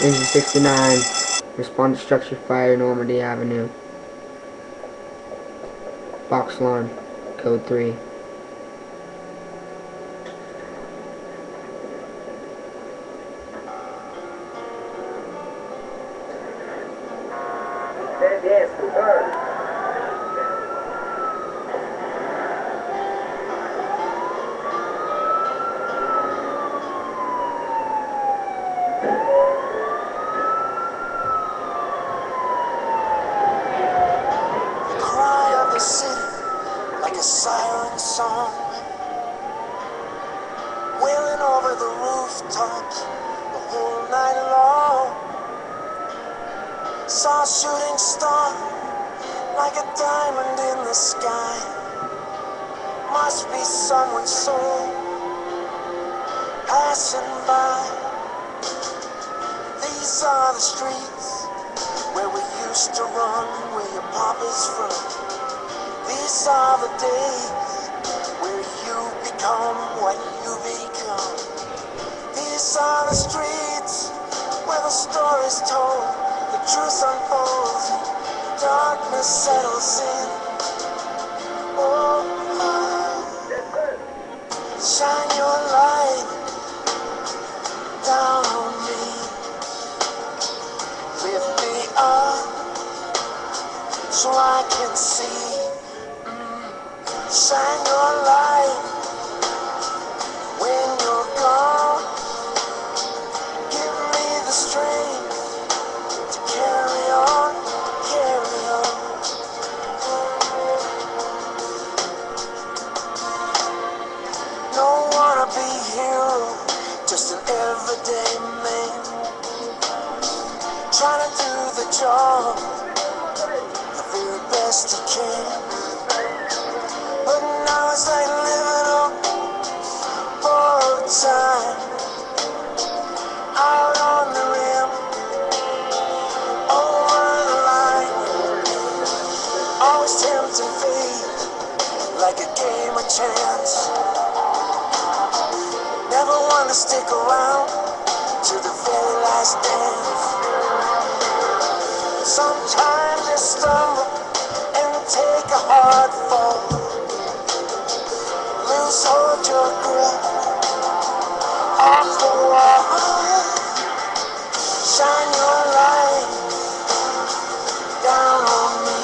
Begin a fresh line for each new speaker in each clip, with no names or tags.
Engine 69. Respond to structure fire, Normandy Avenue. Box alarm. Code 3.
Yes,
shooting star, like a diamond in the sky. Must be someone's soul passing by. These are the streets where we used to run, where your papa's from. These are the days where you become what you become. These are the streets where the story's told, truth unfolds, darkness settles in. Oh, shine your light down on me. Lift me up so I can see. Mm. Shine your light everyday man. Trying to do the job the very best he can. But now it's like living on borrowed time. Out on the rim, over the line. Always tempting fate, like a game of chance. Never want to stick around to the very last dance. Sometimes you stumble and take a hard fall. Lose hold your grip off the wall. Shine your light down on me.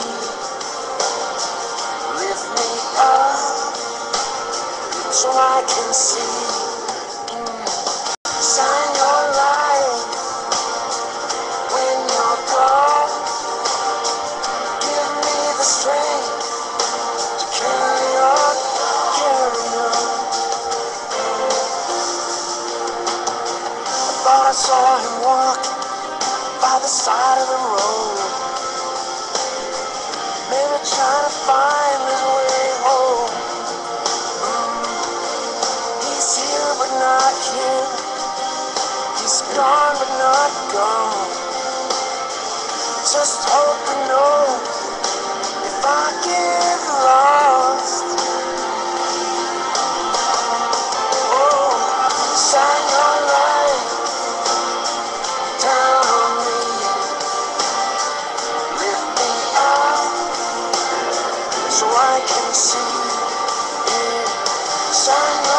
Lift me up so I can see. Saw him walk by the side of the road. Maybe trying to find I can see. Shine your